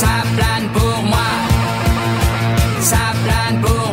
ça plane pour moi, ça plane pour moi.